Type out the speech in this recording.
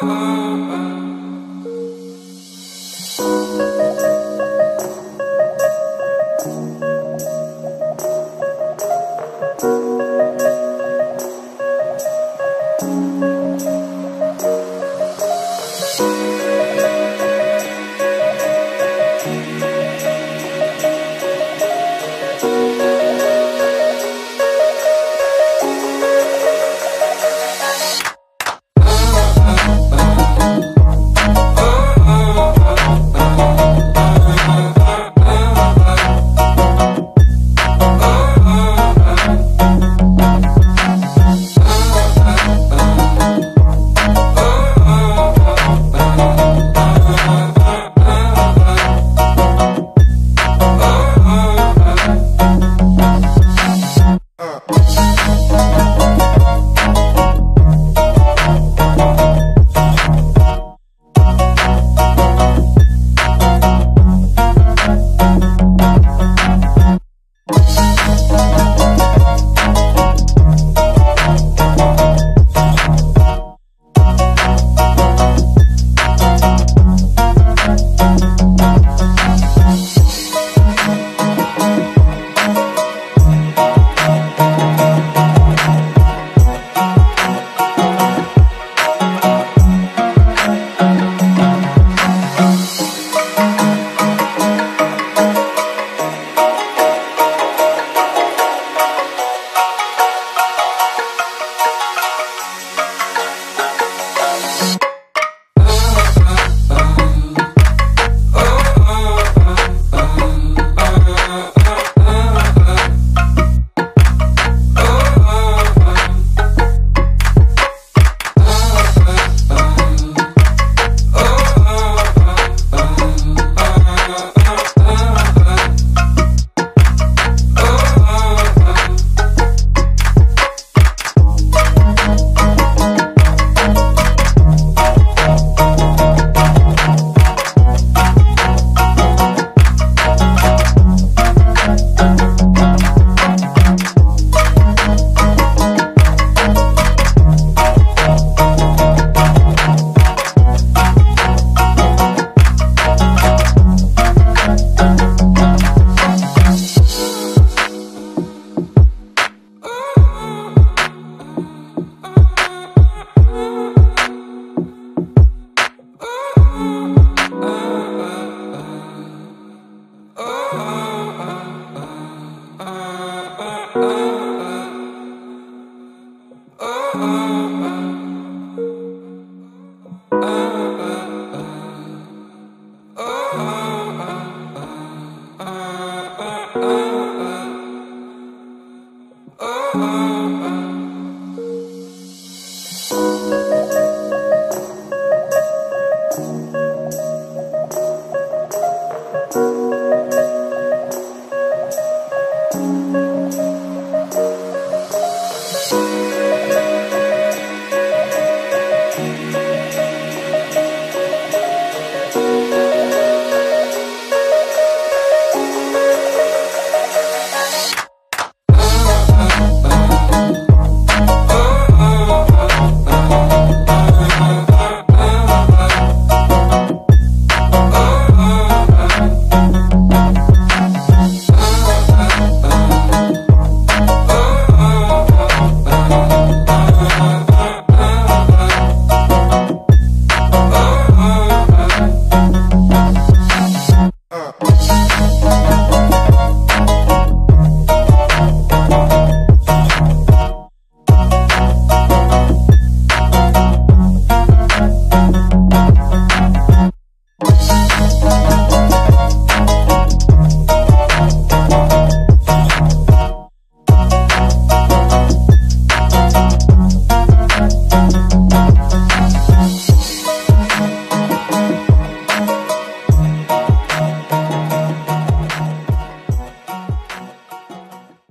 Música Oh. oh, oh.